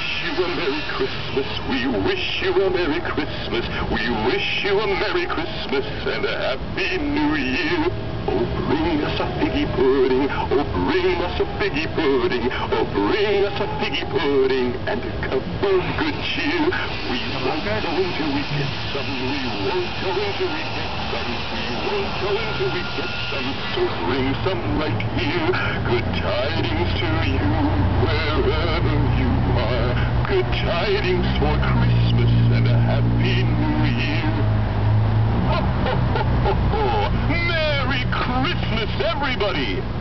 wish you a Merry Christmas. We wish you a Merry Christmas. We wish you a Merry Christmas and a Happy New Year. Oh, bring us a figgy pudding. Oh, bring us a figgy pudding. Oh, bring us a figgy pudding and a cup of good cheer. We won't go until we get some. We won't go until we get some. We won't go until we get some. So bring some right here. Good tidings to you wherever you Good tidings for Christmas and a Happy New Year. Ho, ho, ho, ho, ho. Merry Christmas, everybody!